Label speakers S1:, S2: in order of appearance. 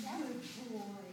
S1: Good boy.